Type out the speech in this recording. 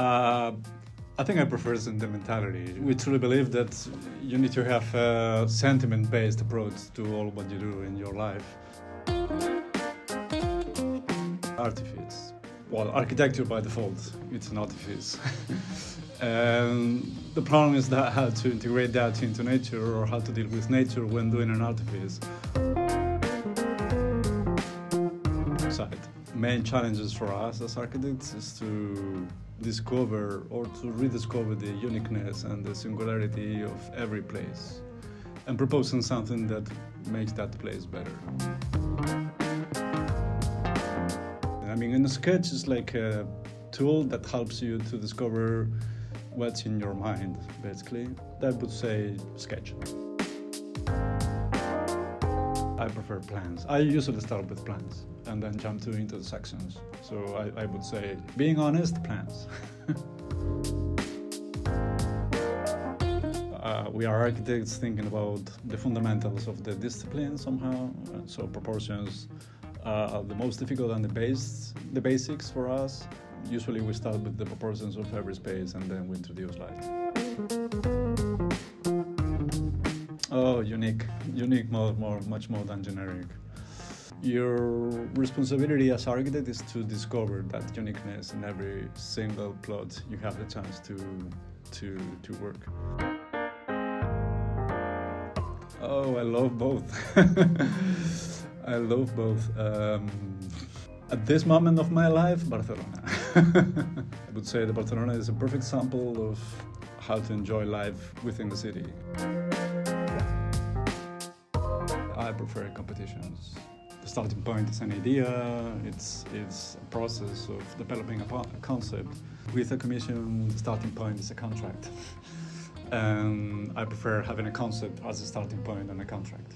Uh, I think I prefer sentimentality. We truly believe that you need to have a sentiment based approach to all what you do in your life. Artifice. Well, architecture by default, it's an artifice. and the problem is that how to integrate that into nature or how to deal with nature when doing an artifice. Side. Main challenges for us as architects is to discover or to rediscover the uniqueness and the singularity of every place and proposing something that makes that place better. I mean, in a sketch is like a tool that helps you to discover what's in your mind, basically. That would say sketch. I prefer plans. I usually start with plans and then jump to into the sections. So I, I would say, being honest, plans. uh, we are architects thinking about the fundamentals of the discipline somehow. So proportions are the most difficult and the base, the basics for us. Usually we start with the proportions of every space and then we introduce light. Oh, unique, unique, more, more, much more than generic. Your responsibility as architect is to discover that uniqueness in every single plot you have the chance to to to work. Oh, I love both. I love both. Um, at this moment of my life, Barcelona. I would say that Barcelona is a perfect sample of how to enjoy life within the city. I prefer competitions. The starting point is an idea, it's, it's a process of developing a, a concept. With a commission, the starting point is a contract. and um, I prefer having a concept as a starting point and a contract.